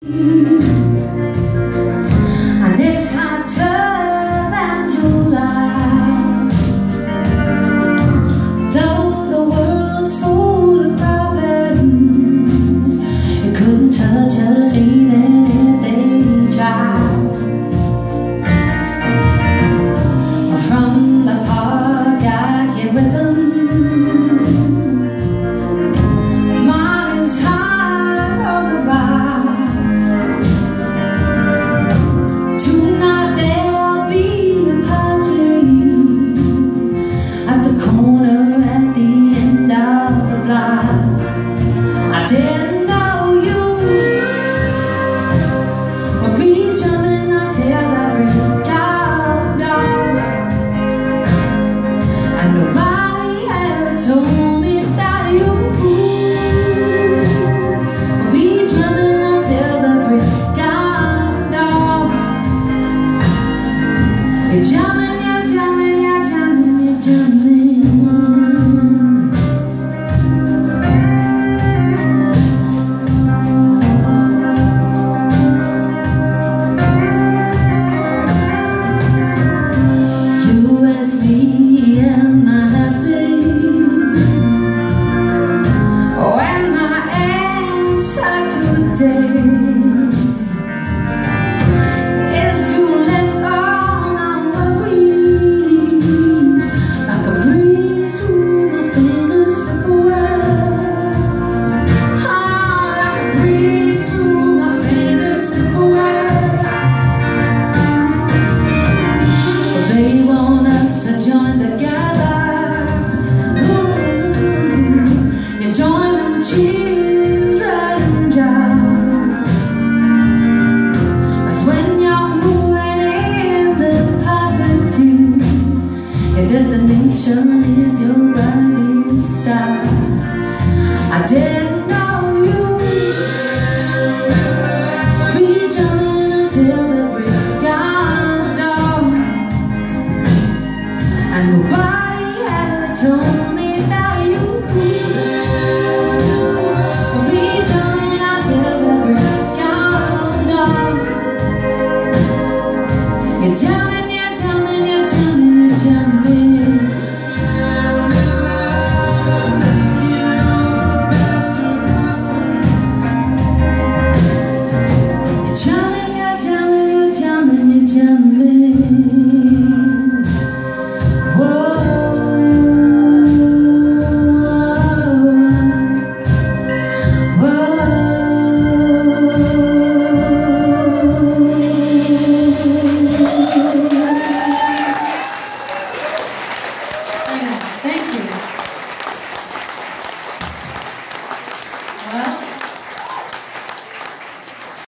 And it's hotter I Shovel is your rising star I didn't know you. Be jumping until the break of dawn. And nobody ever told me that you. Be jumping until the break of dawn. You tell